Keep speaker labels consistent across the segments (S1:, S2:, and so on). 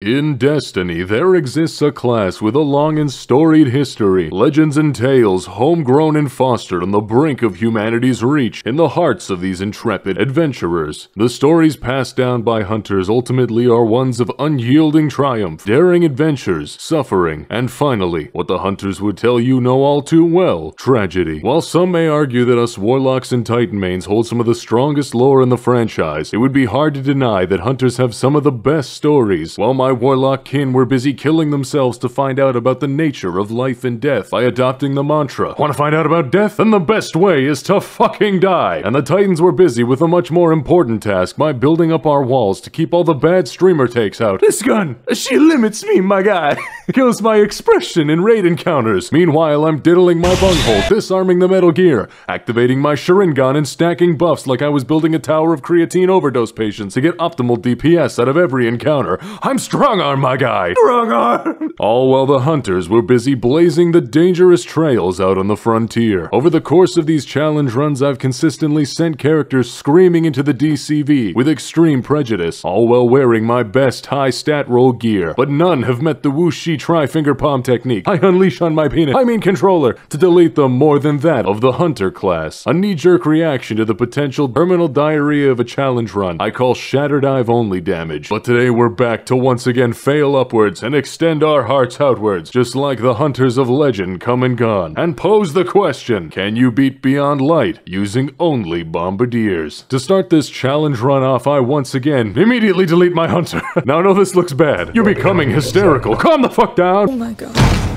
S1: In Destiny, there exists a class with a long and storied history, legends and tales, homegrown and fostered on the brink of humanity's reach, in the hearts of these intrepid adventurers. The stories passed down by hunters ultimately are ones of unyielding triumph, daring adventures, suffering, and finally, what the hunters would tell you know all too well, tragedy. While some may argue that us warlocks and titanmanes hold some of the strongest lore in the franchise, it would be hard to deny that hunters have some of the best stories, while my warlock kin were busy killing themselves to find out about the nature of life and death by adopting the mantra, Want to find out about death? Then the best way is to fucking die! And the titans were busy with a much more important task by building up our walls to keep all the bad streamer takes out. This gun, she limits me, my guy! Kills my expression in raid encounters. Meanwhile, I'm diddling my bunghole, disarming the Metal Gear, activating my Sharingan and stacking buffs like I was building a tower of creatine overdose patients to get optimal DPS out of every encounter. I'm strong arm, my guy! Strong arm! All while the hunters were busy blazing the dangerous trails out on the frontier. Over the course of these challenge runs, I've consistently sent characters screaming into the DCV with extreme prejudice, all while wearing my best high stat roll gear. But none have met the Wuxi tri-finger palm technique I unleash on my penis, I mean controller, to delete them more than that of the hunter class. A knee-jerk reaction to the potential terminal diarrhea of a challenge run I call shatter dive only damage. But today we're back to once again fail upwards and extend our hearts outwards, just like the hunters of legend come and gone, and pose the question, can you beat Beyond Light using only bombardiers? To start this challenge run off, I once again immediately delete my hunter. now I know this looks bad. You're becoming hysterical. Calm the fuck down.
S2: Oh my god.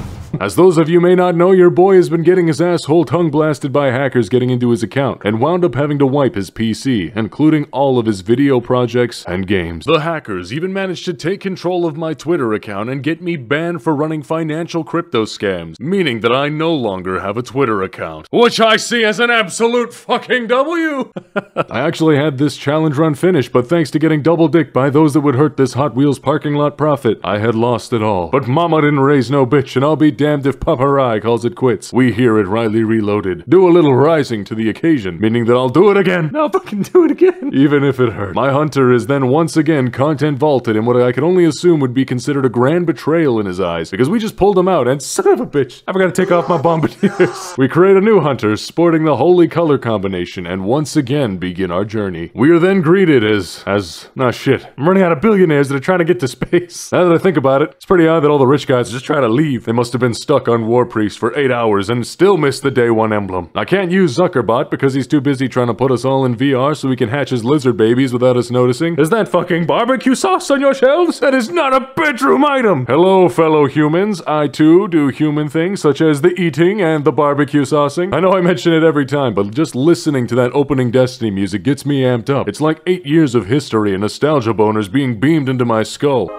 S1: As those of you may not know, your boy has been getting his asshole tongue blasted by hackers getting into his account, and wound up having to wipe his PC, including all of his video projects and games. The hackers even managed to take control of my Twitter account and get me banned for running financial crypto scams, meaning that I no longer have a Twitter account, which I see as an absolute fucking W! I actually had this challenge run finished, but thanks to getting double dicked by those that would hurt this Hot Wheels parking lot profit, I had lost it all. But mama didn't raise no bitch, and I'll be damned if Papa Rai calls it quits. We here at Rylee Reloaded do a little rising to the occasion, meaning that I'll do it again. I'll fucking do it again. Even if it hurt. My hunter is then once again content vaulted in what I could only assume would be considered a grand betrayal in his eyes, because we just pulled him out and son of a bitch, I've got to take off my bombardiers. we create a new hunter sporting the holy color combination and once again begin our journey. We are then greeted as, as, nah shit, I'm running out of billionaires that are trying to get to space. Now that I think about it, it's pretty odd that all the rich guys are just trying to leave. They must have been stuck on War Priest for 8 hours and still missed the day one emblem. I can't use Zuckerbot because he's too busy trying to put us all in VR so he can hatch his lizard babies without us noticing. Is that fucking barbecue sauce on your shelves? That is not a bedroom item! Hello, fellow humans. I too do human things such as the eating and the barbecue saucing. I know I mention it every time, but just listening to that opening Destiny music gets me amped up. It's like 8 years of history and nostalgia boners being beamed into my skull.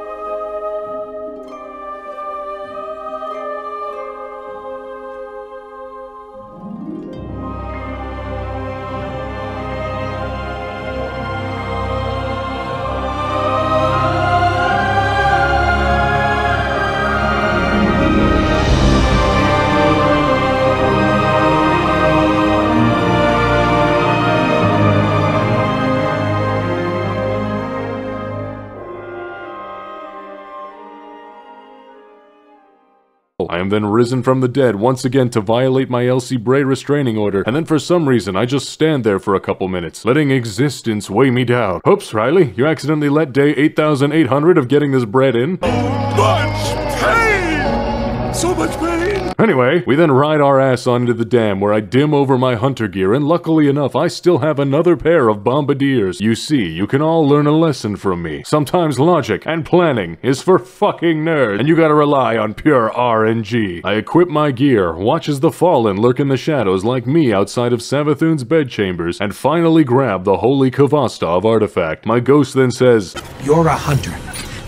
S1: Then risen from the dead once again to violate my Elsie Bray restraining order, and then for some reason I just stand there for a couple minutes, letting existence weigh me down. Oops, Rylee, you accidentally let day 8800 of getting this bread in.
S3: Much pain! So much pain!
S1: Anyway, we then ride our ass onto the dam where I dim over my hunter gear, and luckily enough, I still have another pair of bombardiers. You see, you can all learn a lesson from me. Sometimes logic and planning is for fucking nerds, and you gotta rely on pure RNG. I equip my gear, watch as the fallen lurk in the shadows like me outside of Savathun's bedchambers, and finally grab the holy Kavastov artifact. My ghost then says,
S4: You're a hunter.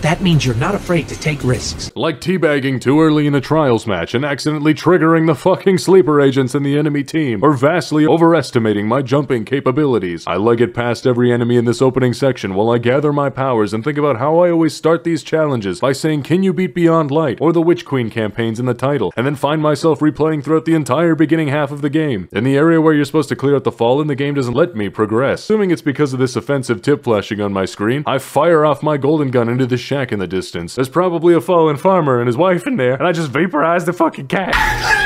S4: That means you're not afraid to take risks.
S1: Like teabagging too early in a trials match and accidentally triggering the fucking sleeper agents in the enemy team, or vastly overestimating my jumping capabilities. I leg it past every enemy in this opening section while I gather my powers and think about how I always start these challenges by saying, Can you beat Beyond Light? or the Witch Queen campaigns in the title, and then find myself replaying throughout the entire beginning half of the game. In the area where you're supposed to clear out the fallen, the game doesn't let me progress. Assuming it's because of this offensive tip flashing on my screen, I fire off my golden gun into the shack in the distance. There's probably a fallen farmer and his wife in there, and I just vaporized the fucking cat.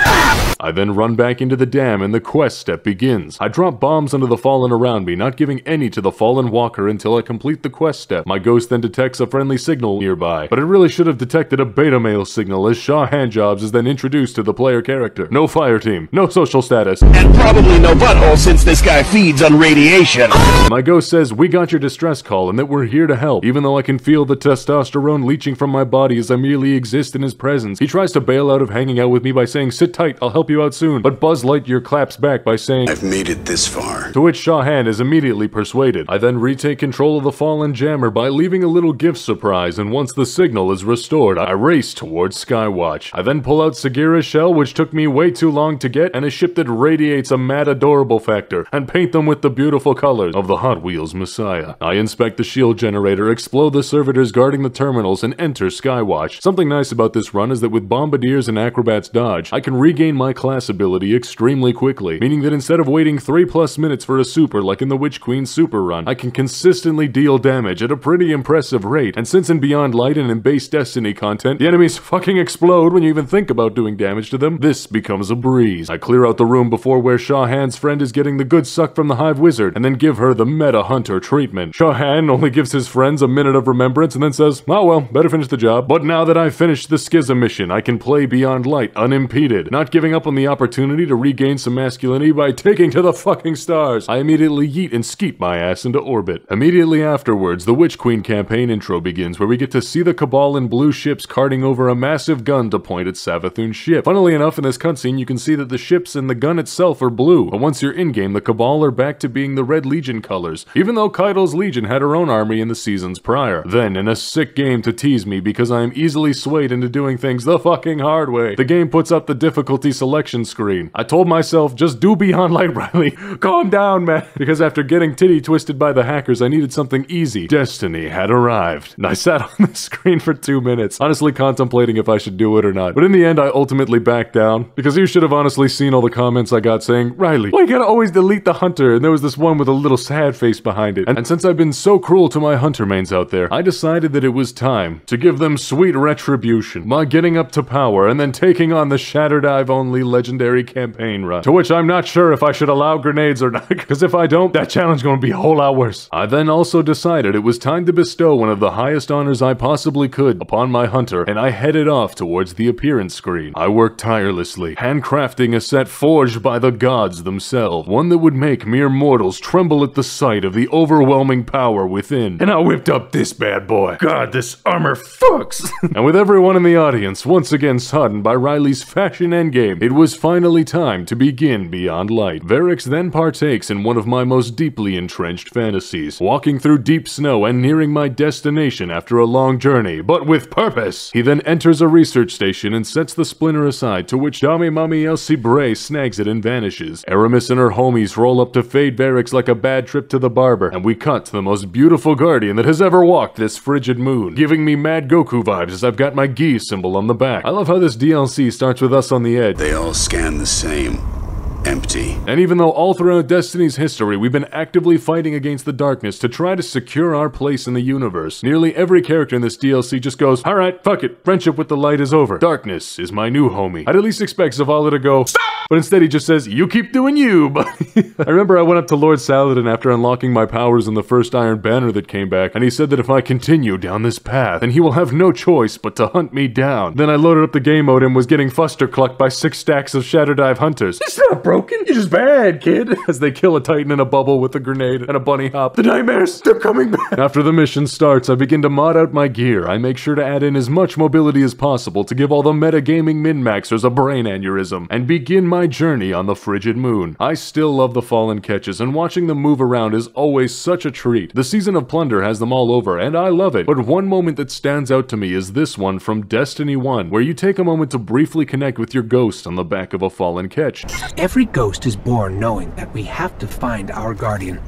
S1: I then run back into the dam and the quest step begins. I drop bombs onto the fallen around me, not giving any to the fallen walker until I complete the quest step. My ghost then detects a friendly signal nearby, but it really should have detected a beta male signal as Shaw Handjobs is then introduced to the player character. No fire team, no social status.
S2: And probably no butthole since this guy feeds on radiation.
S1: My ghost says, We got your distress call and that we're here to help. Even though I can feel the testosterone leaching from my body as I merely exist in his presence, he tries to bail out of hanging out with me by saying, Sit tight, I'll help you out soon. But Buzz Lightyear claps back by saying,
S5: I've made it this far.
S1: To which Shaw Han is immediately persuaded. I then retake control of the fallen jammer by leaving a little gift surprise, and once the signal is restored, I race towards Skywatch. I then pull out Sagira's shell, which took me way too long to get, and a ship that radiates a mad adorable factor, and paint them with the beautiful colors of the Hot Wheels Messiah. I inspect the shield generator, explode the servitors guarding the terminals, and enter Skywatch. Something nice about this run is that with Bombardiers and Acrobats dodge, I can regain my class ability extremely quickly, meaning that instead of waiting 3 plus minutes for a super like in the Witch Queen super run, I can consistently deal damage at a pretty impressive rate, and since in Beyond Light and in base Destiny content, the enemies fucking explode when you even think about doing damage to them, this becomes a breeze. I clear out the room before where Shaw Han's friend is getting the good suck from the Hive Wizard, and then give her the Meta Hunter treatment. Shaw Han only gives his friends a minute of remembrance and then says, oh well, better finish the job. But now that I've finished the Schism mission, I can play Beyond Light unimpeded, not giving up on the opportunity to regain some masculinity by taking to the fucking stars. I immediately yeet and skeet my ass into orbit. Immediately afterwards, the Witch Queen campaign intro begins, where we get to see the Cabal in blue ships carting over a massive gun to point at Savathun's ship. Funnily enough, in this cutscene, you can see that the ships and the gun itself are blue, but once you're in-game, the Cabal are back to being the Red Legion colors, even though Kaido's Legion had her own army in the seasons prior. Then, in a sick game to tease me because I am easily swayed into doing things the fucking hard way, the game puts up the difficulty selection screen. I told myself, just do Beyond Light, Rylee. Calm down, man. Because after getting titty twisted by the hackers, I needed something easy. Destiny had arrived. And I sat on the screen for two minutes, honestly contemplating if I should do it or not. But in the end, I ultimately backed down. Because you should have honestly seen all the comments I got saying, Rylee, why you gotta always delete the hunter? And there was this one with a little sad face behind it. And, and since I've been so cruel to my hunter mains out there, I decided that it was time to give them sweet retribution my getting up to power and then taking on the Shatter Dive only legendary campaign run. To which I'm not sure if I should allow grenades or not, because if I don't, that challenge gonna be a whole lot worse. I then also decided it was time to bestow one of the highest honors I possibly could upon my hunter, and I headed off towards the appearance screen. I worked tirelessly, handcrafting a set forged by the gods themselves, one that would make mere mortals tremble at the sight of the overwhelming power within. And I whipped up this bad boy. God, this armor fucks! and with everyone in the audience once again sodden by Rylee's fashion endgame, it was finally time to begin Beyond Light. Variks then partakes in one of my most deeply entrenched fantasies, walking through deep snow and nearing my destination after a long journey, but with purpose. He then enters a research station and sets the splinter aside, to which Dami Mami Elsie Bray snags it and vanishes. Eramis and her homies roll up to fade Variks like a bad trip to the barber, and we cut to the most beautiful guardian that has ever walked this frigid moon, giving me mad Goku vibes as I've got my gi symbol on the back. I love how this DLC starts with us on the edge.
S5: They all scan the same. Empty.
S1: And even though all throughout Destiny's history we've been actively fighting against the darkness to try to secure our place in the universe, nearly every character in this DLC just goes, alright, fuck it, friendship with the light is over. Darkness is my new homie. I'd at least expect Zavala to go, Stop! But instead he just says, you keep doing you, buddy. I remember I went up to Lord Saladin after unlocking my powers in the first Iron Banner that came back, and he said that if I continue down this path, then he will have no choice but to hunt me down. Then I loaded up the game mode and was getting fuster clucked by six stacks of Shatter Dive Hunters. It's not broken, you're just bad, kid. As they kill a Titan in a bubble with a grenade and a bunny hop. The nightmares, they're coming back. After the mission starts, I begin to mod out my gear. I make sure to add in as much mobility as possible to give all the metagaming min-maxers a brain aneurysm, and begin my journey on the frigid moon. I still love the fallen catches, and watching them move around is always such a treat. The season of plunder has them all over, and I love it. But one moment that stands out to me is this one from Destiny 1, where you take a moment to briefly connect with your ghost on the back of a fallen catch.
S4: Every ghost is born knowing that we have to find our guardian.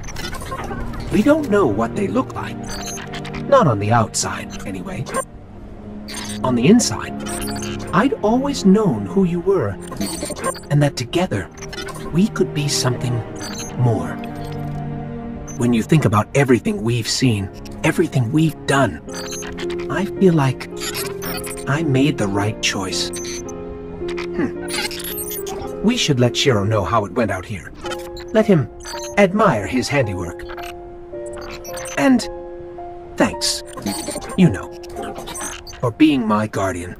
S4: We don't know what they look like. Not on the outside, anyway. On the inside, I'd always known who you were, and that together, we could be something more. When you think about everything we've seen, everything we've done, I feel like I made the right choice. Hmm. We should let Shiro know how it went out here. Let him admire his handiwork. And thanks, you know, for being my guardian.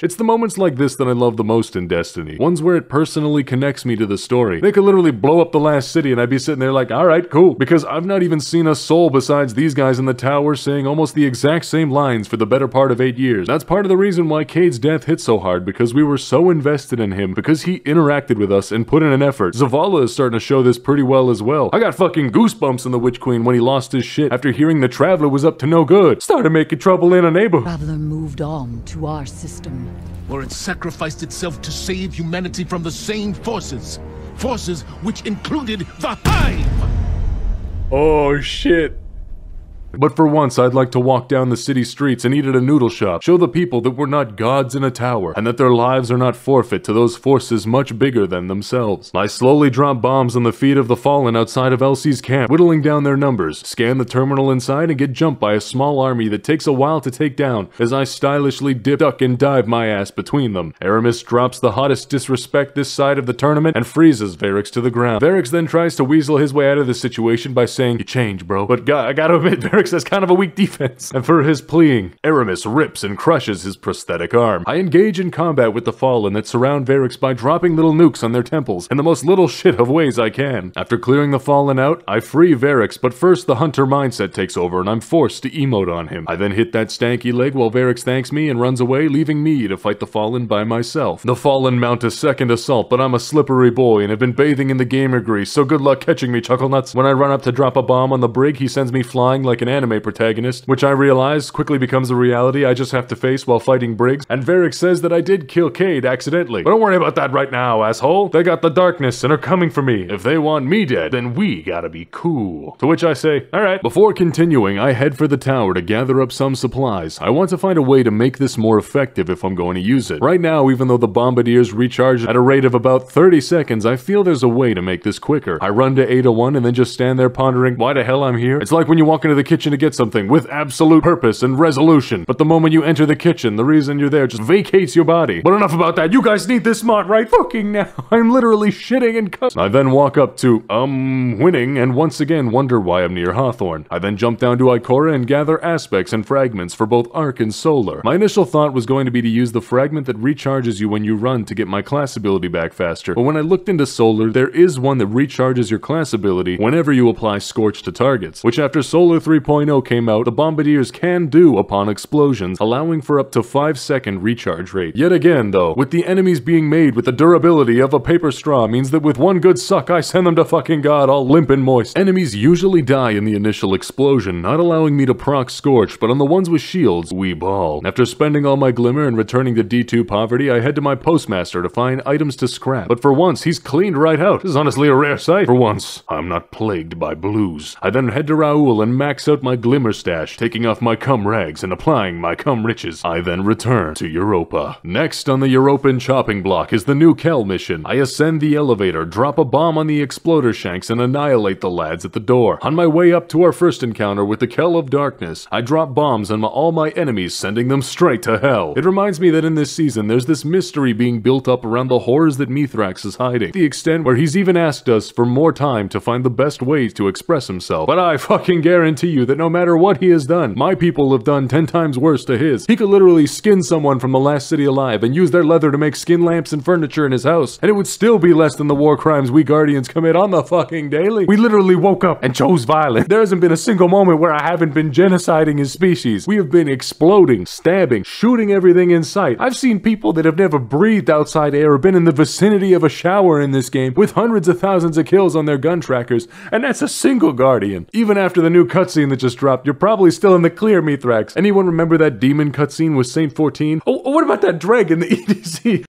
S1: It's the moments like this that I love the most in Destiny. Ones where it personally connects me to the story. They could literally blow up the last city and I'd be sitting there like, alright, cool. Because I've not even seen a soul besides these guys in the tower saying almost the exact same lines for the better part of eight years. That's part of the reason why Cayde's death hit so hard because we were so invested in him because he interacted with us and put in an effort. Zavala is starting to show this pretty well as well. I got fucking goosebumps in the Witch Queen when he lost his shit after hearing the Traveler was up to no good. Started making trouble in a neighborhood.
S6: Traveler moved on to our system.
S3: Where it sacrificed itself to save humanity from the same forces. Forces which included the Hive!
S1: Oh shit. But for once, I'd like to walk down the city streets and eat at a noodle shop, show the people that we're not gods in a tower, and that their lives are not forfeit to those forces much bigger than themselves. I slowly drop bombs on the feet of the fallen outside of Elsie's camp, whittling down their numbers, scan the terminal inside, and get jumped by a small army that takes a while to take down as I stylishly dip, duck, and dive my ass between them. Eramis drops the hottest disrespect this side of the tournament and freezes Variks to the ground. Variks then tries to weasel his way out of the situation by saying, You change, bro. But God, I gotta admit, Variks has kind of a weak defense. And for his pleading, Eramis rips and crushes his prosthetic arm. I engage in combat with the fallen that surround Variks by dropping little nukes on their temples in the most little shit of ways I can. After clearing the fallen out, I free Variks, but first the hunter mindset takes over and I'm forced to emote on him. I then hit that stanky leg while Variks thanks me and runs away, leaving me to fight the fallen by myself. The fallen mount a second assault, but I'm a slippery boy and have been bathing in the gamer grease, so good luck catching me, Chucklenuts. When I run up to drop a bomb on the brig, he sends me flying like an anime protagonist, which I realize quickly becomes a reality I just have to face while fighting Briggs, and Variks says that I did kill Cayde accidentally. But don't worry about that right now, asshole. They got the darkness and are coming for me. If they want me dead, then we gotta be cool. To which I say, alright. Before continuing, I head for the tower to gather up some supplies. I want to find a way to make this more effective if I'm going to use it. Right now, even though the bombardiers recharge at a rate of about 30 seconds, I feel there's a way to make this quicker. I run to Ada-1 and then just stand there pondering why the hell I'm here. It's like when you walk into the kitchen to get something with absolute purpose and resolution. But the moment you enter the kitchen, the reason you're there just vacates your body. But enough about that. You guys need this mod right fucking now. I'm literally shitting and cussing. I then walk up to, um, winning and once again wonder why I'm near Hawthorne. I then jump down to Ikora and gather aspects and fragments for both Arc and Solar. My initial thought was going to be to use the fragment that recharges you when you run to get my class ability back faster. But when I looked into Solar, there is one that recharges your class ability whenever you apply Scorch to targets, which after Solar 3.0 came out, the Bombardiers can do upon explosions, allowing for up to 5 second recharge rate. Yet again though, with the enemies being made with the durability of a paper straw means that with one good suck I send them to fucking god all limp and moist. Enemies usually die in the initial explosion, not allowing me to proc Scorch, but on the ones with shields, we ball. After spending all my glimmer and returning to D2 poverty, I head to my postmaster to find items to scrap. But for once, he's cleaned right out. This is honestly a rare sight. For once, I'm not plagued by blues. I then head to Rahool and max out my glimmer stash, taking off my cum rags and applying my cum riches. I then return to Europa. Next on the Europan chopping block is the new Kell mission. I ascend the elevator, drop a bomb on the exploder shanks, and annihilate the lads at the door. On my way up to our first encounter with the Kell of Darkness, I drop bombs on my, all my enemies, sending them straight to hell. It reminds me that in this season, there's this mystery being built up around the horrors that Mithrax is hiding. The extent where he's even asked us for more time to find the best ways to express himself. But I fucking guarantee you that no matter what he has done, my people have done 10 times worse to his. He could literally skin someone from the last city alive and use their leather to make skin lamps and furniture in his house, and it would still be less than the war crimes we Guardians commit on the fucking daily. We literally woke up and chose violence. There hasn't been a single moment where I haven't been genociding his species. We have been exploding, stabbing, shooting everything in sight. I've seen people that have never breathed outside air or been in the vicinity of a shower in this game with hundreds of thousands of kills on their gun trackers, and that's a single Guardian. Even after the new cutscene just dropped, you're probably still in the clear, Mithrax. Anyone remember that demon cutscene with Saint 14? Oh, what about that dragon, the EDC?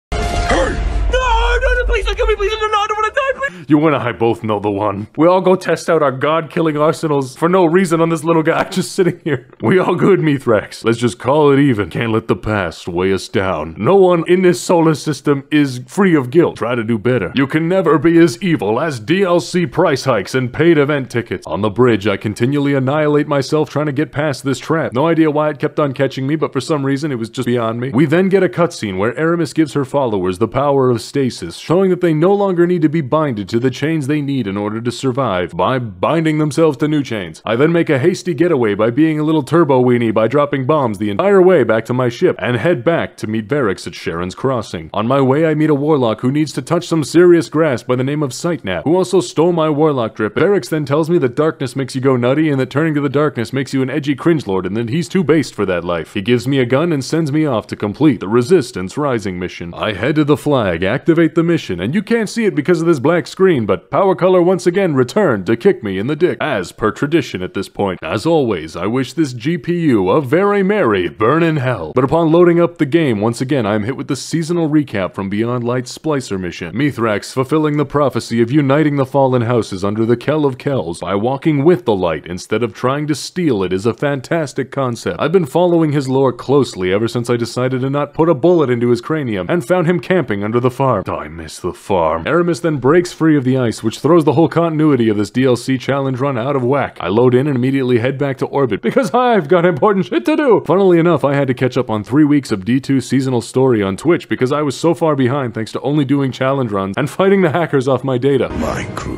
S1: You and I both know the one. We all go test out our god-killing arsenals for no reason on this little guy just sitting here. We all good, Mithrax. Let's just call it even. Can't let the past weigh us down. No one in this solar system is free of guilt. Try to do better. You can never be as evil as DLC price hikes and paid event tickets. On the bridge, I continually annihilate myself trying to get past this trap. No idea why it kept on catching me, but for some reason it was just beyond me. We then get a cutscene where Eramis gives her followers the power of stasis, showing that they no longer need to be binded to the chains they need in order to survive by binding themselves to new chains. I then make a hasty getaway by being a little turbo weenie by dropping bombs the entire way back to my ship and head back to meet Variks at Charon's Crossing. On my way, I meet a warlock who needs to touch some serious grass by the name of Sightnap, who also stole my warlock drip. Variks then tells me that darkness makes you go nutty and that turning to the darkness makes you an edgy cringelord and that he's too based for that life. He gives me a gun and sends me off to complete the Resistance Rising mission. I head to the flag, activate the mission, and you can't see it because of this black screen, but Power Color once again returned to kick me in the dick, as per tradition at this point. As always, I wish this GPU a very merry burn in hell. But upon loading up the game, once again I am hit with the seasonal recap from Beyond Light Splicer mission. Mithrax fulfilling the prophecy of uniting the fallen houses under the Kell of Kells by walking with the light instead of trying to steal it is a fantastic concept. I've been following his lore closely ever since I decided to not put a bullet into his cranium and found him camping under the farm. I miss the farm. Eramis then breaks free of the ice, which throws the whole continuity of this DLC challenge run out of whack. I load in and immediately head back to orbit because I've got important shit to do. Funnily enough, I had to catch up on three weeks of D2 seasonal story on Twitch because I was so far behind thanks to only doing challenge runs and fighting the hackers off my data.
S5: My crew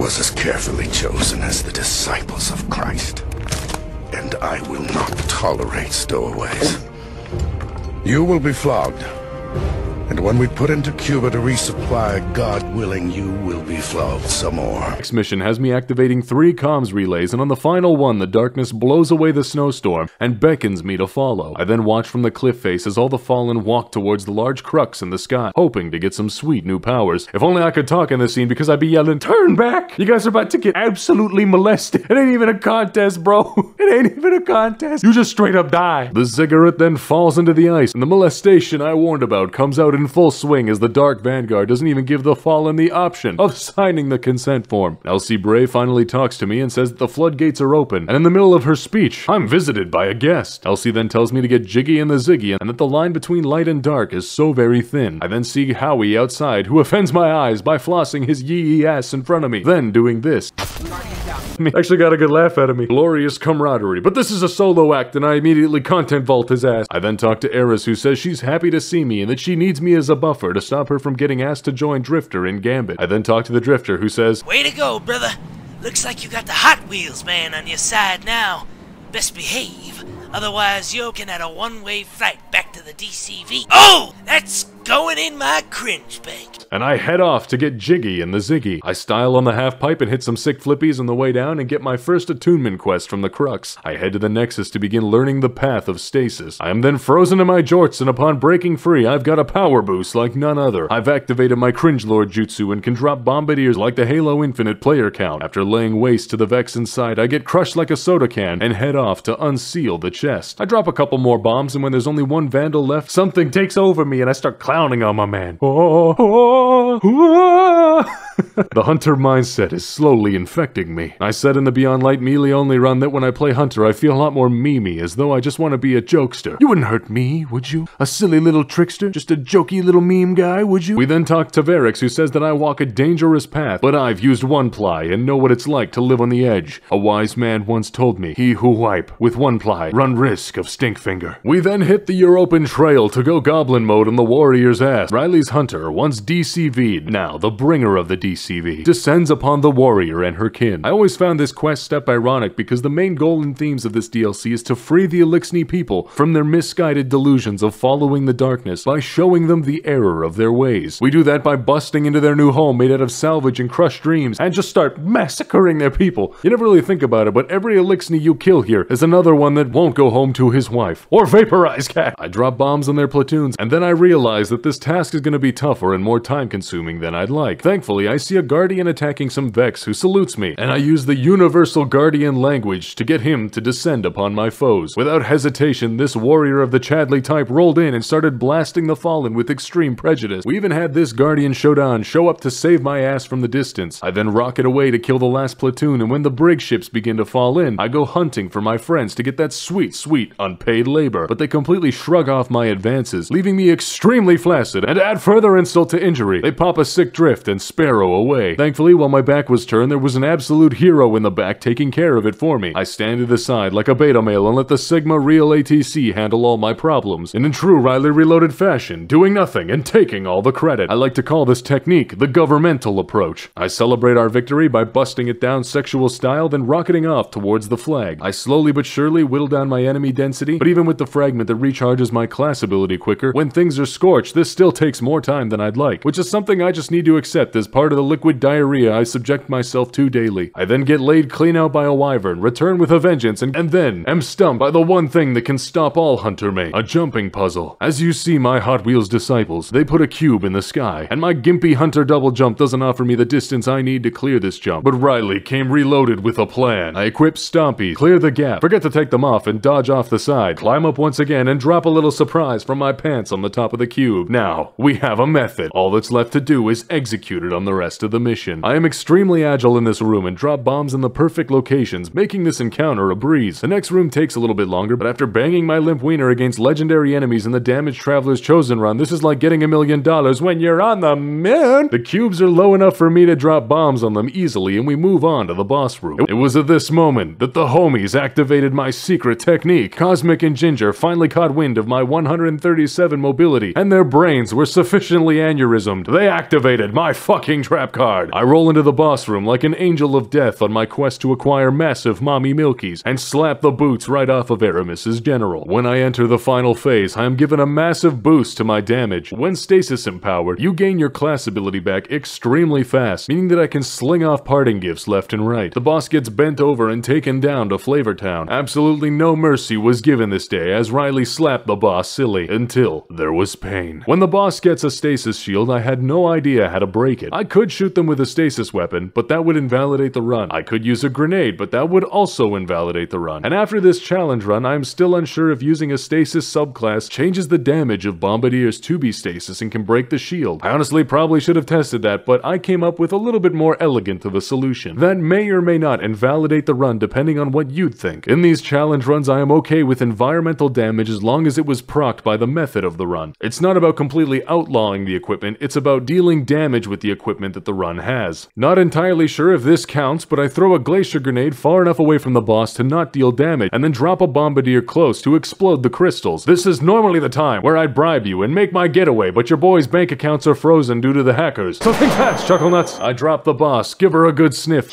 S5: was as carefully chosen as the disciples of Christ. And I will not tolerate stowaways. You will be flogged. And when we put into Cuba to resupply, God willing, you will be flogged some more.
S1: Next mission has me activating three comms relays, and on the final one, the darkness blows away the snowstorm and beckons me to follow. I then watch from the cliff face as all the fallen walk towards the large crux in the sky, hoping to get some sweet new powers. If only I could talk in this scene because I'd be yelling, Turn back! You guys are about to get absolutely molested. It ain't even a contest, bro. It ain't even a contest. You just straight up die. The ziggurat then falls into the ice, and the molestation I warned about comes out in full swing as the Dark Vanguard doesn't even give the Fallen the option of signing the consent form. Elsie Bray finally talks to me and says that the floodgates are open, and in the middle of her speech, I'm visited by a guest. Elsie then tells me to get jiggy in the ziggy and that the line between light and dark is so very thin. I then see Howie outside, who offends my eyes by flossing his yee ass in front of me, then doing this. Actually got a good laugh out of me. Glorious camaraderie. But this is a solo act, and I immediately content vault his ass. I then talk to Eris, who says she's happy to see me and that she needs me as a buffer to stop her from getting asked to join Drifter in Gambit. I then talk to the Drifter, who says,
S7: Way to go, brother. Looks like you got the Hot Wheels man on your side now. Best behave, otherwise you're looking at a one-way flight back to the DCV. Oh, that's going in my cringe bank.
S1: and I head off to get jiggy in the Ziggy. I style on the half pipe and hit some sick flippies on the way down and get my first attunement quest from the Crux. I head to the Nexus to begin learning the path of stasis. I am then frozen in my jorts, and upon breaking free, I've got a power boost like none other. I've activated my Cringe Lord jutsu and can drop bombardiers like the Halo Infinite player count. After laying waste to the Vex inside, I get crushed like a soda can and head off to unseal the chest. I drop a couple more bombs, and when there's only one Vandal left, something takes over me and I start clowning on my man. Oh, oh, oh. oh. the hunter mindset is slowly infecting me. I said in the Beyond Light melee only run that when I play hunter, I feel a lot more memey, as though I just want to be a jokester. You wouldn't hurt me, would you? A silly little trickster? Just a jokey little meme guy, would you? We then talk to Variks, who says that I walk a dangerous path, but I've used one ply and know what it's like to live on the edge. A wise man once told me, he who wipe with one ply run risk of stinkfinger. We then hit the European trail to go goblin mode on the warrior's ass. Rylee's hunter, once DCV'd, now the bringer of the DCV, descends upon the warrior and her kin. I always found this quest step ironic because the main goal and themes of this DLC is to free the Eliksni people from their misguided delusions of following the darkness by showing them the error of their ways. We do that by busting into their new home made out of salvage and crushed dreams and just start massacring their people. You never really think about it, but every Eliksni you kill here is another one that won't go home to his wife or vaporize cat. I drop bombs on their platoons and then I realize that this task is going to be tougher and more time consuming than I'd like. Thankfully, I see a Guardian attacking some Vex who salutes me, and I use the universal Guardian language to get him to descend upon my foes. Without hesitation, this warrior of the Chadley type rolled in and started blasting the Fallen with extreme prejudice. We even had this Guardian Shodan show up to save my ass from the distance. I then rocket away to kill the last platoon, and when the brig ships begin to fall in, I go hunting for my friends to get that sweet, sweet unpaid labor. But they completely shrug off my advances, leaving me extremely flaccid, and add further insult to injury, they pop a sick drift and away. Thankfully, while my back was turned, there was an absolute hero in the back taking care of it for me. I stand to the side like a beta male and let the Sigma Real ATC handle all my problems. And in true Rylee Reloaded fashion, doing nothing and taking all the credit. I like to call this technique the governmental approach. I celebrate our victory by busting it down sexual style, then rocketing off towards the flag. I slowly but surely whittle down my enemy density, but even with the fragment that recharges my class ability quicker, when things are scorched, this still takes more time than I'd like, which is something I just need to accept as part of the liquid diarrhea I subject myself to daily. I then get laid clean out by a wyvern, return with a vengeance, and, and then am stumped by the one thing that can stop all Hunter May, a jumping puzzle. As you see my Hot Wheels disciples, they put a cube in the sky, and my gimpy Hunter double jump doesn't offer me the distance I need to clear this jump. But Rylee came reloaded with a plan. I equip Stompees, clear the gap, forget to take them off and dodge off the side, climb up once again and drop a little surprise from my pants on the top of the cube. Now, we have a method. All that's left to do is execute it on the rest of the mission. I am extremely agile in this room and drop bombs in the perfect locations, making this encounter a breeze. The next room takes a little bit longer, but after banging my limp wiener against legendary enemies in the Damage Traveler's Chosen run, this is like getting a million dollars when you're on the moon. The cubes are low enough for me to drop bombs on them easily, and we move on to the boss room. It was at this moment that the homies activated my secret technique. Cosmic and Ginger finally caught wind of my 137 mobility, and their brains were sufficiently aneurysmed. They activated my fucking trap card. I roll into the boss room like an angel of death on my quest to acquire massive mommy milkies, and slap the boots right off of Eramis's general. When I enter the final phase, I am given a massive boost to my damage. When stasis empowered, you gain your class ability back extremely fast, meaning that I can sling off parting gifts left and right. The boss gets bent over and taken down to Flavor Town. Absolutely no mercy was given this day as Rylee slapped the boss silly until there was pain. When the boss gets a stasis shield, I had no idea how to break it. I could shoot them with a stasis weapon, but that would invalidate the run. I could use a grenade, but that would also invalidate the run. And after this challenge run, I am still unsure if using a stasis subclass changes the damage of Bombardier's 2B stasis and can break the shield. I honestly probably should have tested that, but I came up with a little bit more elegant of a solution. That may or may not invalidate the run depending on what you'd think. In these challenge runs, I am okay with environmental damage as long as it was procced by the method of the run. It's not about completely outlawing the equipment, it's about dealing damage with the equipment that the run has. Not entirely sure if this counts, but I throw a glacier grenade far enough away from the boss to not deal damage, and then drop a bombardier close to explode the crystals. This is normally the time where I'd bribe you and make my getaway, but your boy's bank accounts are frozen due to the hackers. So think fast, Chucklenuts. I drop the boss, give her a good sniff.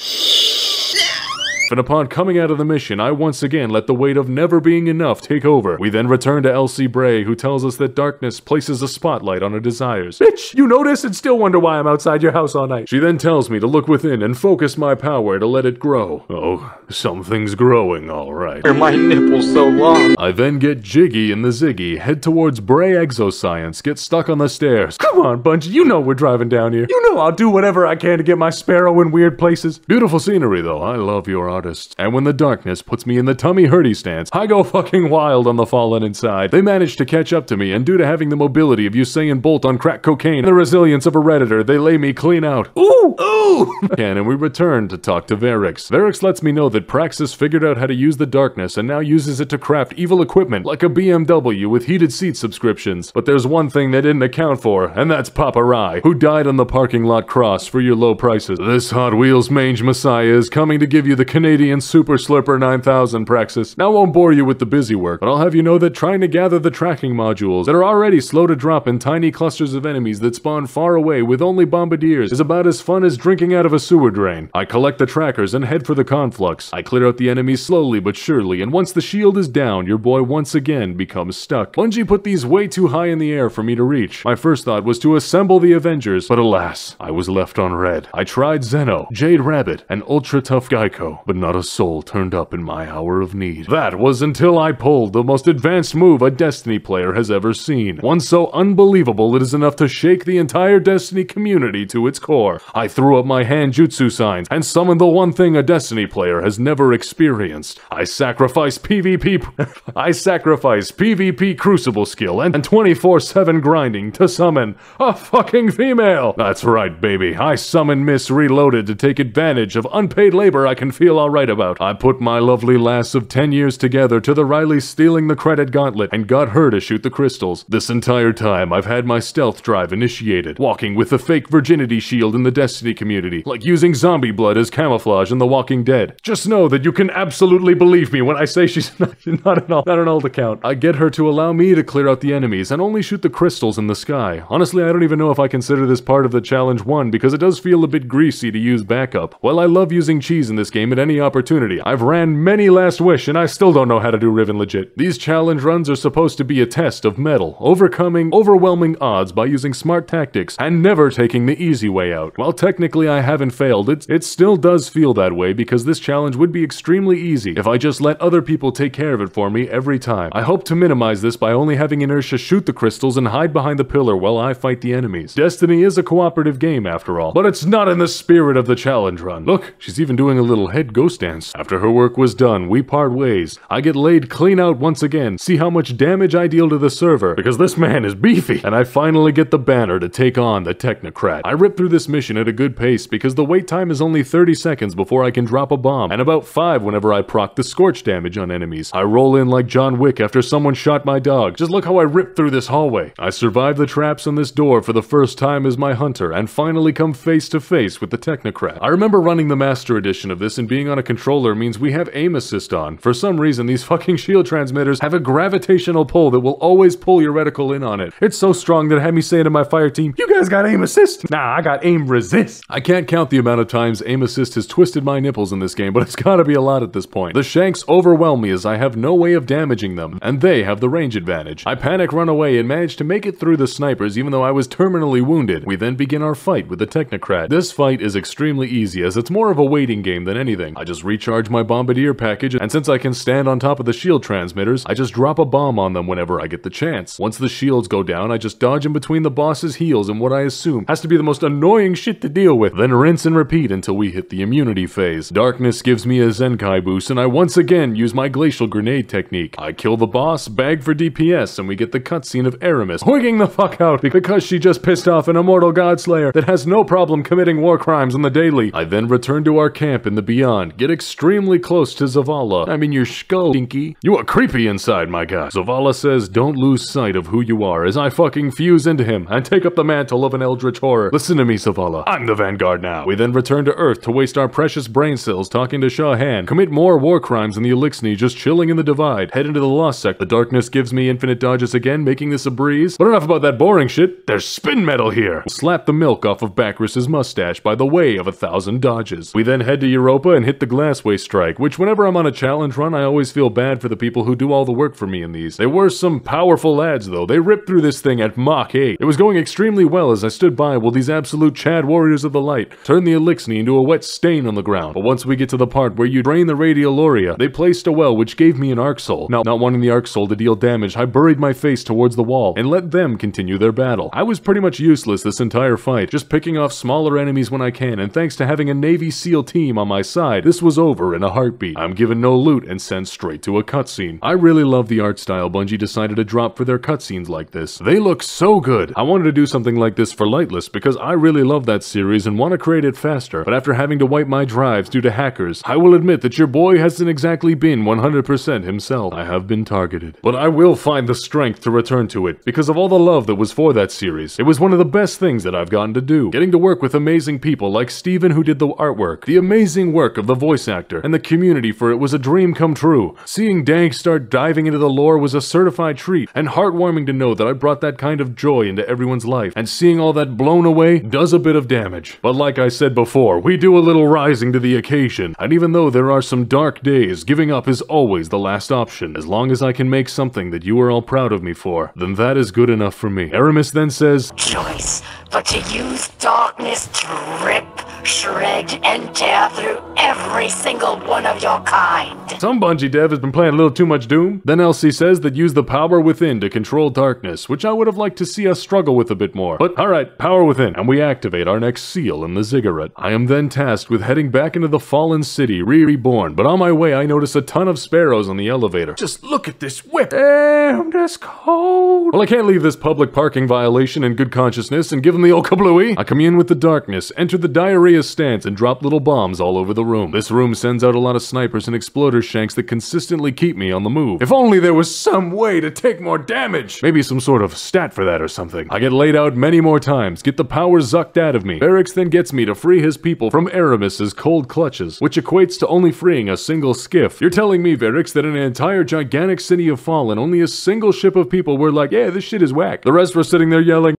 S1: And upon coming out of the mission, I once again let the weight of never being enough take over. We then return to Elsie Bray, who tells us that darkness places a spotlight on her desires. Bitch, you notice and still wonder why I'm outside your house all night. She then tells me to look within and focus my power to let it grow. Oh, something's growing, alright.
S8: Are my nipples so long?
S1: I then get jiggy in the Ziggy, head towards Bray Exoscience, get stuck on the stairs. Come on, Bunch, you know we're driving down here. You know I'll do whatever I can to get my sparrow in weird places. Beautiful scenery, though. I love your artists. And when the darkness puts me in the tummy hurdy stance, I go fucking wild on the fallen inside. They manage to catch up to me, and due to having the mobility of Usain Bolt on crack cocaine and the resilience of a redditor, they lay me clean out. Ooh! Ooh! and we return to talk to Variks. Variks lets me know that Praxis figured out how to use the darkness and now uses it to craft evil equipment like a BMW with heated seat subscriptions. But there's one thing they didn't account for, and that's Papa Rye, who died on the parking lot cross for your low prices. This Hot Wheels mange messiah is coming to give you the Canadian Super Slurper 9000 Praxis. Now I won't bore you with the busy work, but I'll have you know that trying to gather the tracking modules that are already slow to drop in tiny clusters of enemies that spawn far away with only bombardiers is about as fun as drinking out of a sewer drain. I collect the trackers and head for the conflux. I clear out the enemies slowly but surely, and once the shield is down, your boy once again becomes stuck. Bungie put these way too high in the air for me to reach. My first thought was to assemble the Avengers, but alas, I was left on red. I tried Zeno, Jade Rabbit, and Ultra Tough Geico, but not a soul turned up in my hour of need. That was until I pulled the most advanced move a Destiny player has ever seen. One so unbelievable it is enough to shake the entire Destiny community to its core. I threw up my hand jutsu signs and summoned the one thing a Destiny player has never experienced. I sacrificed PvP. I sacrificed PvP crucible skill and 24 7 grinding to summon a fucking female. That's right, baby. I summoned Miss Reloaded to take advantage of unpaid labor I can feel alright about. I put my lovely lass of 10 years together to the Rylee stealing the credit gauntlet and got her to shoot the crystals. This entire time, I've had my stealth drive initiated, walking with the fake virginity shield in the Destiny community, like using zombie blood as camouflage in The Walking Dead. Just know that you can absolutely believe me when I say she's not, not an, not an old account. I get her to allow me to clear out the enemies and only shoot the crystals in the sky. Honestly, I don't even know if I consider this part of the challenge one because it does feel a bit greasy to use backup. While I love using cheese in this game at any opportunity, I've ran many Last Wish and I still don't know how to do Riven legit. These challenge runs are supposed to be a test of metal, overcoming overwhelming odds by using smart tactics and never taking the easy way out. While technically I haven't failed, it, it still does feel that way because this challenge would be extremely easy if I just let other people take care of it for me every time. I hope to minimize this by only having Inertia shoot the crystals and hide behind the pillar while I fight the enemies. Destiny is a cooperative game after all, but it's not in the spirit of the challenge run. Look, she's even doing a little head ghost dance. After her work was done, we part ways. I get laid clean out once again, see how much damage I deal to the server, because this man is beefy, and I finally get the banner to take on the Technocrat. I rip through this mission at a good pace because the wait time is only 30 seconds before I can drop a bomb, and about 5 whenever I proc the scorch damage on enemies. I roll in like John Wick after someone shot my dog. Just look how I rip through this hallway. I survive the traps on this door for the first time as my hunter, and finally come face to face with the Technocrat. I remember running the Master Edition of this and being on a controller means we have aim assist on. For some reason, these fucking shield transmitters have a gravitational pull that will always pull your reticle in on it. It's so strong that it had me saying to my fire team, you guys got aim assist? Nah, I got aim resist. I can't count the amount of times aim assist has twisted my nipples in this game, but it's gotta be a lot at this point. The shanks overwhelm me as I have no way of damaging them, and they have the range advantage. I panic run away and manage to make it through the snipers even though I was terminally wounded. We then begin our fight with the Technocrat. This fight is extremely easy as it's more of a waiting game than anything. I just recharge my bombardier package, and since I can stand on top of the shield transmitters, I just drop a bomb on them whenever I get the chance. Once the shields go down, I just dodge in between the boss's heels and what I assume has to be the most annoying shit to deal with, then rinse and repeat until we hit the immunity phase. Darkness gives me a Zenkai boost, and I once again use my glacial grenade technique. I kill the boss, bag for DPS, and we get the cutscene of Eramis wigging the fuck out because she just pissed off an immortal godslayer that has no problem committing war crimes on the daily. I then return to our camp in the Beyond, get extremely close to Zavala. I mean, your skull, Dinky. You are creepy inside, my guy. Zavala says, don't lose sight of who you are as I fucking fuse into him and take up the mantle of an eldritch horror. Listen to me, Zavala. I'm the Vanguard now. We then return to Earth to waste our precious brain cells talking to Shaw Han, commit more war crimes in the Eliksni just chilling in the Divide, head into the Lost Sect. The darkness gives me infinite dodges again, making this a breeze. But enough about that boring shit. There's spin metal here. Slap the milk off of Backrus's mustache by the way of a thousand dodges. We then head to Europa and hit the Glassway Strike, which whenever I'm on a challenge run, I always feel bad for the people who do all the work for me in these. They were some powerful lads though. They ripped through this thing at Mach 8. It was going extremely well as I stood by while these absolute Chad warriors of the light turned the Eliksni into a wet stain on the ground. But once we get to the part where you drain the Radiolaria, they placed a well which gave me an Arc Soul. Now, not wanting the Arc Soul to deal damage, I buried my face towards the wall and let them continue their battle. I was pretty much useless this entire fight, just picking off smaller enemies when I can, and thanks to having a Navy SEAL team on my side, this was over in a heartbeat. I'm given no loot and sent straight to a cutscene. I really love the art style Bungie decided to drop for their cutscenes like this. They look so good. I wanted to do something like this for Lightless because I really love that series and want to create it faster, but after having to wipe my drives due to hackers, I will admit that your boy hasn't exactly been 100% himself. I have been targeted. But I will find the strength to return to it because of all the love that was for that series. It was one of the best things that I've gotten to do. Getting to work with amazing people like Steven who did the artwork, the amazing work of the voice actor, and the community for it was a dream come true. Seeing Dank start diving into the lore was a certified treat, and heartwarming to know that I brought that kind of joy into everyone's life, and seeing all that blown away does a bit of damage. But like I said before, we do a little rising to the occasion, and even though there are some dark days, giving up is always the last option. As long as I can make something that you are all proud of me for, then that is good enough for me. Eramis then says,
S9: choice, but to use darkness to rip, shred and tear through every single one of your kind.
S1: Some Bungie dev has been playing a little too much Doom. Then Elsie says that use the power within to control darkness, which I would have liked to see us struggle with a bit more. But alright, power within, and we activate our next seal in the ziggurat. I am then tasked with heading back into the fallen city, re reborn, but on my way I notice a ton of sparrows on the elevator. Just look at this whip! Damn, that's cold! Well, I can't leave this public parking violation in good consciousness and give them the old kablooey. I commune with the darkness, enter the diarrhea stance, and drop little bombs all over the room. This room sends out a lot of snipers and exploder shanks that consistently keep me on the move. If only there was some way to take more damage! Maybe some sort of stat for that or something. I get laid out many more times, get the power zucked out of me. Barracks then gets me to free his people from Eramis's cold clutches, which equates to only freeing a single skiff. You're telling me, Variks, that in an entire gigantic city of Fallen, only a single ship of people were like, yeah, this shit is whack. The rest were sitting there yelling,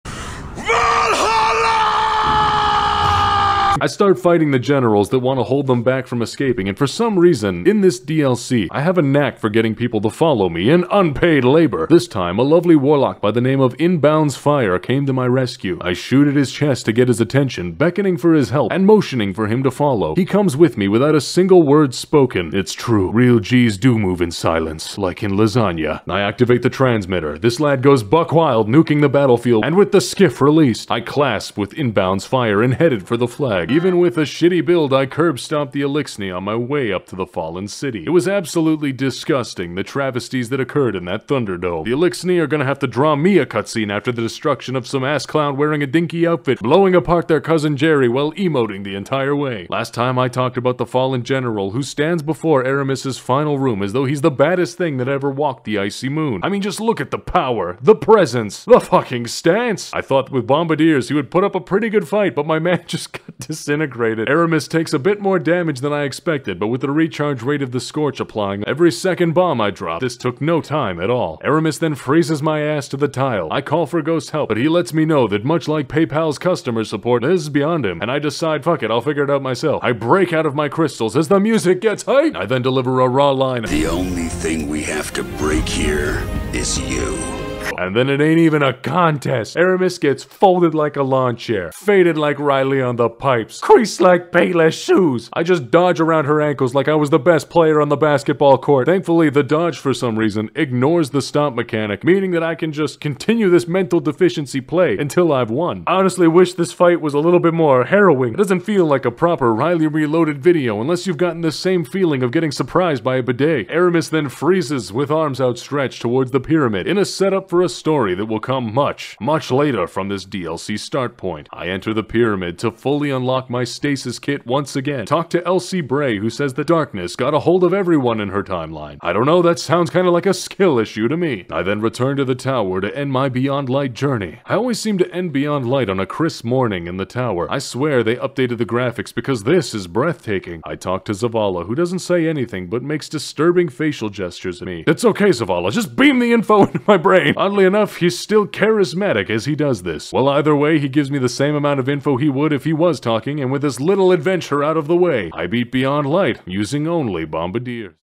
S1: I start fighting the generals that want to hold them back from escaping, and for some reason, in this DLC, I have a knack for getting people to follow me in unpaid labor. This time, a lovely warlock by the name of Inbounds Fire came to my rescue. I shoot at his chest to get his attention, beckoning for his help and motioning for him to follow. He comes with me without a single word spoken. It's true, real G's do move in silence, like in lasagna. I activate the transmitter. This lad goes buck wild, nuking the battlefield, and with the skiff released, I clasp with Inbounds Fire and headed for the flag. Even with a shitty build, I curb stomped the Eliksni on my way up to the fallen city. It was absolutely disgusting, the travesties that occurred in that Thunderdome. The Eliksni are gonna have to draw me a cutscene after the destruction of some ass clown wearing a dinky outfit, blowing apart their cousin Jerry while emoting the entire way. Last time I talked about the fallen general who stands before Eramis's final room as though he's the baddest thing that ever walked the icy moon. I mean, just look at the power, the presence, the fucking stance. I thought with bombardiers he would put up a pretty good fight, but my man just got disintegrated. Eramis takes a bit more damage than I expected, but with the recharge rate of the Scorch applying every second bomb I drop, this took no time at all. Eramis then freezes my ass to the tile. I call for Ghost help, but he lets me know that much like PayPal's customer support, this is beyond him, and I decide, fuck it, I'll figure it out myself. I break out of my crystals as the music gets hype. I then deliver a raw line.
S5: The only thing we have to break here is you.
S1: And then it ain't even a contest. Eramis gets folded like a lawn chair, faded like Rylee on the pipes, creased like Payless shoes. I just dodge around her ankles like I was the best player on the basketball court. Thankfully, the dodge, for some reason, ignores the stomp mechanic, meaning that I can just continue this mental deficiency play until I've won. I honestly wish this fight was a little bit more harrowing. It doesn't feel like a proper Rylee Reloaded video unless you've gotten the same feeling of getting surprised by a bidet. Eramis then freezes with arms outstretched towards the pyramid in a setup for a story that will come much, much later from this DLC start point. I enter the pyramid to fully unlock my stasis kit once again. Talk to Elsie Bray, who says the darkness got a hold of everyone in her timeline. I don't know, that sounds kind of like a skill issue to me. I then return to the tower to end my Beyond Light journey. I always seem to end Beyond Light on a crisp morning in the tower. I swear they updated the graphics because this is breathtaking. I talk to Zavala, who doesn't say anything but makes disturbing facial gestures at me. It's okay, Zavala, just beam the info into my brain. Oddly enough, he's still charismatic as he does this. Well, either way, he gives me the same amount of info he would if he was talking, and with this little adventure out of the way, I beat Beyond Light using only Bombardiers.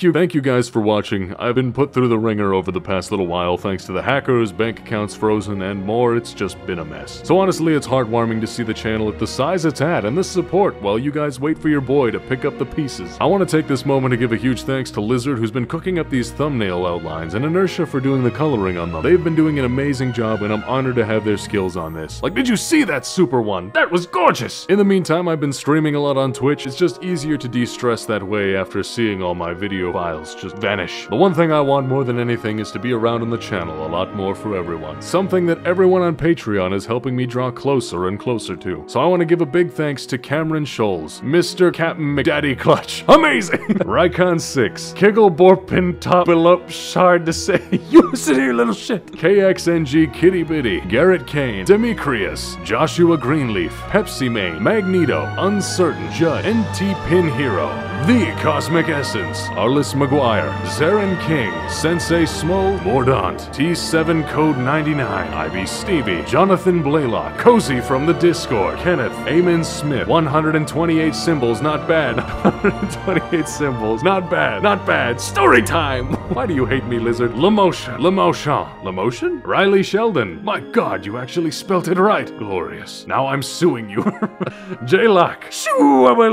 S1: Thank you, guys for watching. I've been put through the ringer over the past little while thanks to the hackers, bank accounts frozen, and more. It's just been a mess. So honestly, it's heartwarming to see the channel at the size it's at and the support while you guys wait for your boy to pick up the pieces. I want to take this moment to give a huge thanks to Lizard who's been cooking up these thumbnail outlines and Inertia for doing the coloring on them. They've been doing an amazing job and I'm honored to have their skills on this. Like, did you see that super one? That was gorgeous! In the meantime, I've been streaming a lot on Twitch. It's just easier to de-stress that way after seeing all my files just vanish. The one thing I want more than anything is to be around on the channel a lot more for everyone. Something that everyone on Patreon is helping me draw closer and closer to. So I want to give a big thanks to Cameron Scholes, Mr. Captain McDaddy Clutch, amazing! Rycon 6, Kiggle Borpin Topilup Shard to say, you sit here little shit! KXNG Kitty Bitty, Garrett Kane, Demetrius, Joshua Greenleaf, Pepsi Main, Magneto, Uncertain, Judd, NT Pin Hero, The Cosmic Essence, Arliss McGuire, Zarin King, Sensei Smo, Mordaunt, T7 Code 99, Ivy Stevie, Jonathan Blaylock, Cozy from the Discord, Kenneth, Eamon Smith, 128 symbols, not bad, 128 symbols, not bad, not bad, story time! Why do you hate me, lizard? Lamotion. Lamotion. Lamotion? Riley Sheldon. My god, you actually spelt it right. Glorious. Now I'm suing you. J-Lock.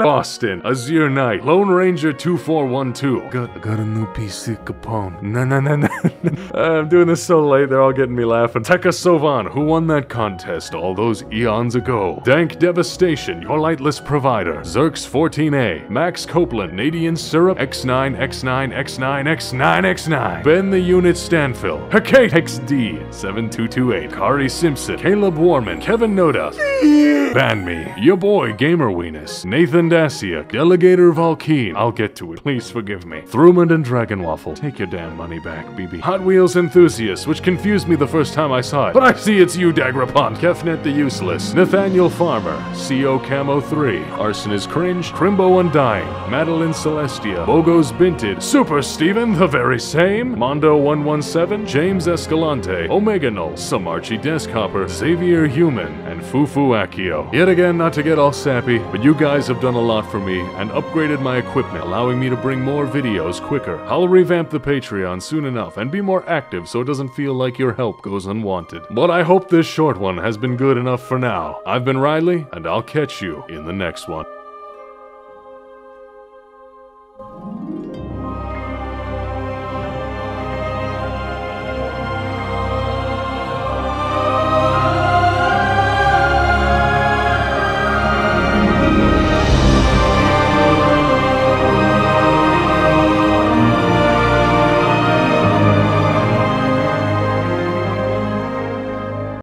S1: Boston. Azure Knight. Lone Ranger 2412. Got, got a new PC Capone. No, no, no, no. I'm doing this so late, they're all getting me laughing. Tekka Sovan, who won that contest all those eons ago. Dank Devastation, your lightless provider. Zerx 14A. Max Copeland, Nadian Syrup, X9, X9, X9, X9, X9. Ben the Unit Stanfill. Hecate XD, 7228. Kari Simpson. Caleb Warman. Kevin Noda. Ban me. Your boy, Gamer Weenus. Nathan Dacia. Delegator Valkeen. I'll get to it. Please forgive me. Thrumond and Dragon Waffle. Take your damn money back, BB. Hot Wheels Enthusiast, which confused me the first time I saw it. But I see it's you, Dagrapon. Kefnet the Useless. Nathaniel Farmer. CO Camo 3. Arson is Cringe. Crimbo Undying. Madeline Celestia. Bogos Binted. Super Steven, the very same. Mondo 117. James Escalante. Omega Null. Samarchi Deskhopper. Xavier Human. And Fufu Akio. Yet again, not to get all sappy, but you guys have done a lot for me and upgraded my equipment, allowing me to bring more videos quicker. I'll revamp the Patreon soon enough and be more active so it doesn't feel like your help goes unwanted. But I hope this short one has been good enough for now. I've been Rylee, and I'll catch you in the next one.